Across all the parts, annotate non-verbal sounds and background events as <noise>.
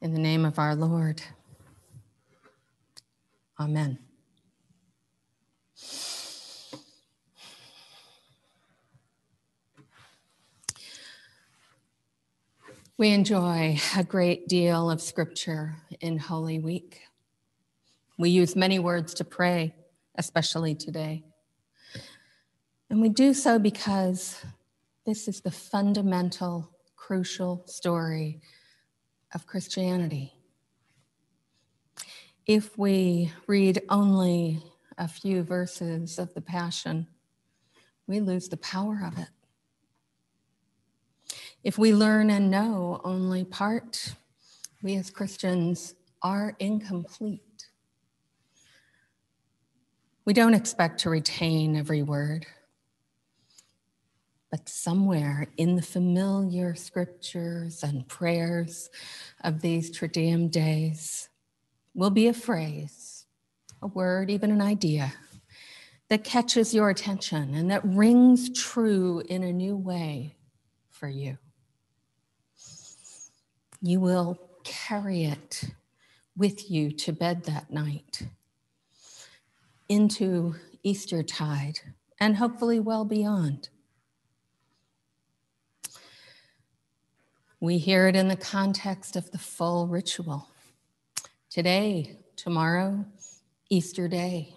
In the name of our Lord. Amen. We enjoy a great deal of scripture in Holy Week. We use many words to pray, especially today. And we do so because this is the fundamental, crucial story of Christianity. If we read only a few verses of the Passion, we lose the power of it. If we learn and know only part, we as Christians are incomplete. We don't expect to retain every word, but somewhere in the familiar scriptures and prayers of these Triduum days will be a phrase, a word, even an idea that catches your attention and that rings true in a new way for you you will carry it with you to bed that night, into Easter tide, and hopefully well beyond. We hear it in the context of the full ritual. Today, tomorrow, Easter Day,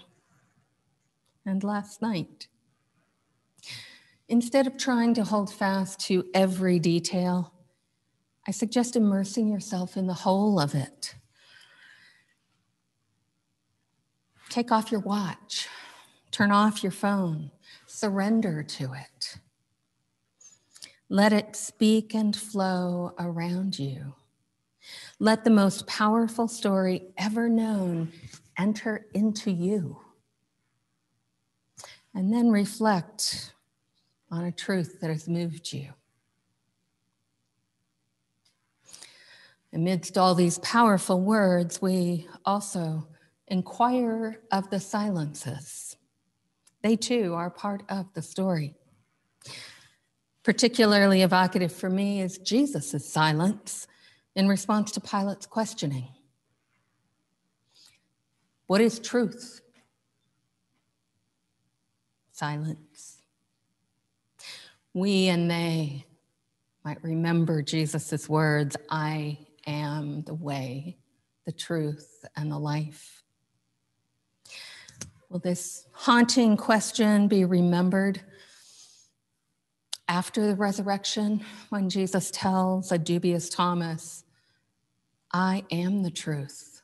and last night. Instead of trying to hold fast to every detail, I suggest immersing yourself in the whole of it. Take off your watch, turn off your phone, surrender to it. Let it speak and flow around you. Let the most powerful story ever known enter into you. And then reflect on a truth that has moved you. Amidst all these powerful words, we also inquire of the silences. They too are part of the story. Particularly evocative for me is Jesus' silence in response to Pilate's questioning. What is truth? Silence. We and they might remember Jesus' words I am the way, the truth, and the life. Will this haunting question be remembered after the resurrection when Jesus tells a dubious Thomas, I am the truth?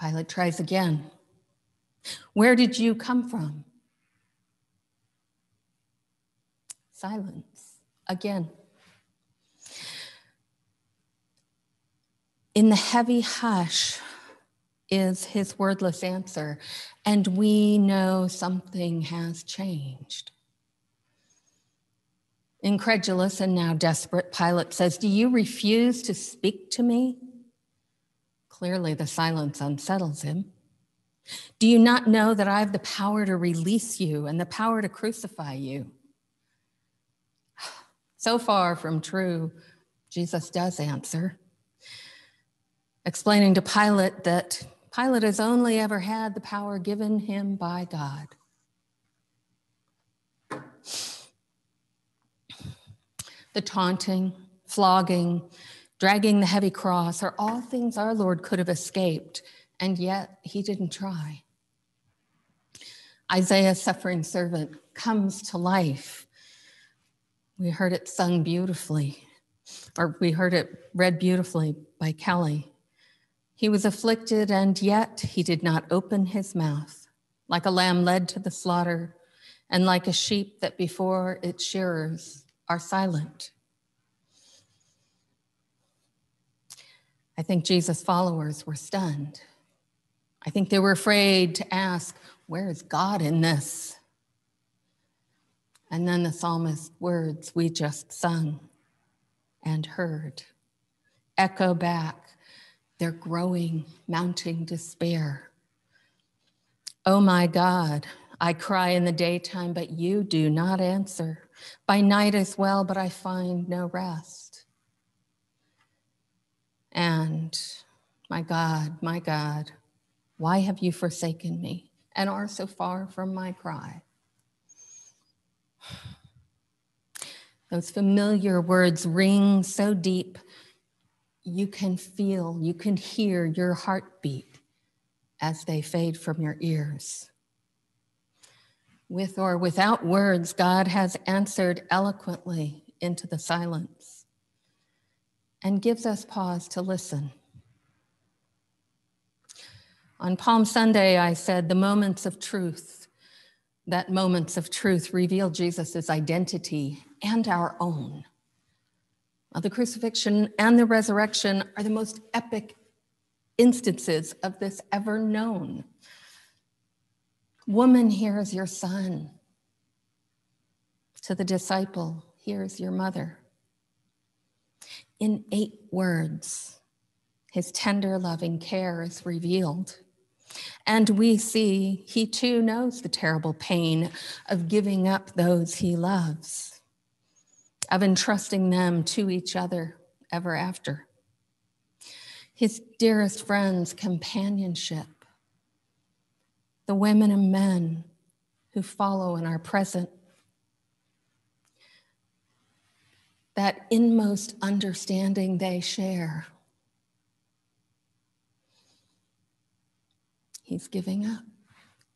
Pilate tries again. Where did you come from? Silence again. In the heavy hush is his wordless answer, and we know something has changed. Incredulous and now desperate, Pilate says, Do you refuse to speak to me? Clearly, the silence unsettles him. Do you not know that I have the power to release you and the power to crucify you? <sighs> So far from true, Jesus does answer explaining to Pilate that Pilate has only ever had the power given him by God. The taunting, flogging, dragging the heavy cross are all things our Lord could have escaped, and yet he didn't try. Isaiah's suffering servant comes to life. We heard it sung beautifully, or we heard it read beautifully by Kelly. He was afflicted, and yet he did not open his mouth, like a lamb led to the slaughter, and like a sheep that before its shearers are silent. I think Jesus' followers were stunned. I think they were afraid to ask, Where is God in this? And then the psalmist's words we just sung and heard echo back their growing, mounting despair. Oh my God, I cry in the daytime, but you do not answer. By night as well, but I find no rest. And my God, my God, why have you forsaken me and are so far from my cry? <sighs> Those familiar words ring so deep, you can feel, you can hear your heartbeat as they fade from your ears. With or without words, God has answered eloquently into the silence and gives us pause to listen. On Palm Sunday, I said the moments of truth, that moments of truth reveal Jesus' identity and our own. The crucifixion and the resurrection are the most epic instances of this ever known. Woman, here is your son. To the disciple, here is your mother. In eight words, his tender, loving care is revealed. And we see he too knows the terrible pain of giving up those he loves, of entrusting them to each other ever after. His dearest friends' companionship, the women and men who follow and are present, that inmost understanding they share He's giving up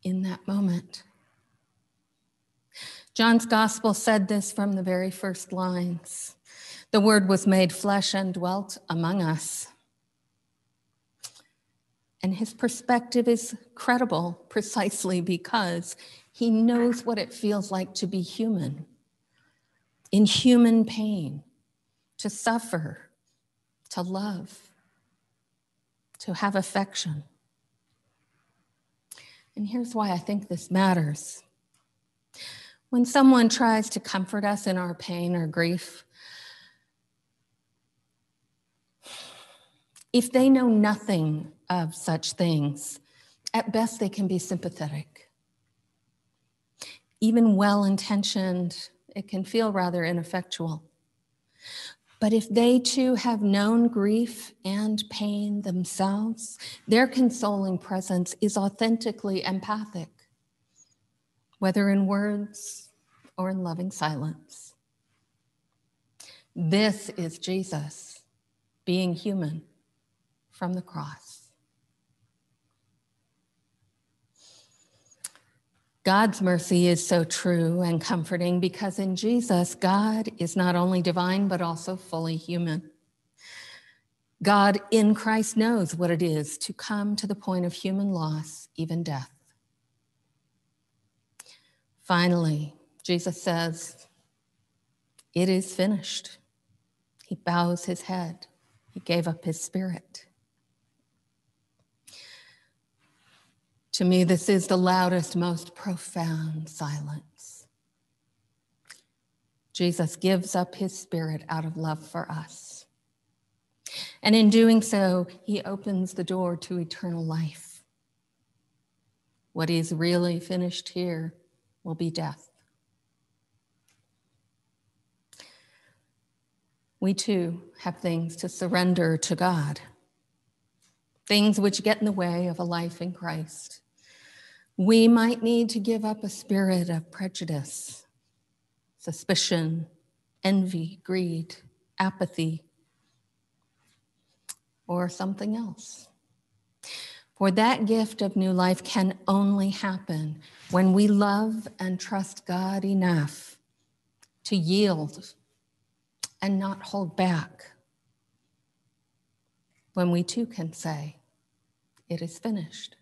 in that moment. John's gospel said this from the very first lines The word was made flesh and dwelt among us. And his perspective is credible precisely because he knows what it feels like to be human, in human pain, to suffer, to love, to have affection. And here's why I think this matters. When someone tries to comfort us in our pain or grief, if they know nothing of such things, at best they can be sympathetic. Even well intentioned, it can feel rather ineffectual. But if they too have known grief and pain themselves, their consoling presence is authentically empathic, whether in words or in loving silence. This is Jesus being human from the cross. God's mercy is so true and comforting because in Jesus, God is not only divine, but also fully human. God in Christ knows what it is to come to the point of human loss, even death. Finally, Jesus says, It is finished. He bows his head, he gave up his spirit. To me, this is the loudest, most profound silence. Jesus gives up his spirit out of love for us. And in doing so, he opens the door to eternal life. What is really finished here will be death. We too have things to surrender to God, things which get in the way of a life in Christ. We might need to give up a spirit of prejudice, suspicion, envy, greed, apathy, or something else. For that gift of new life can only happen when we love and trust God enough to yield and not hold back. When we too can say, It is finished.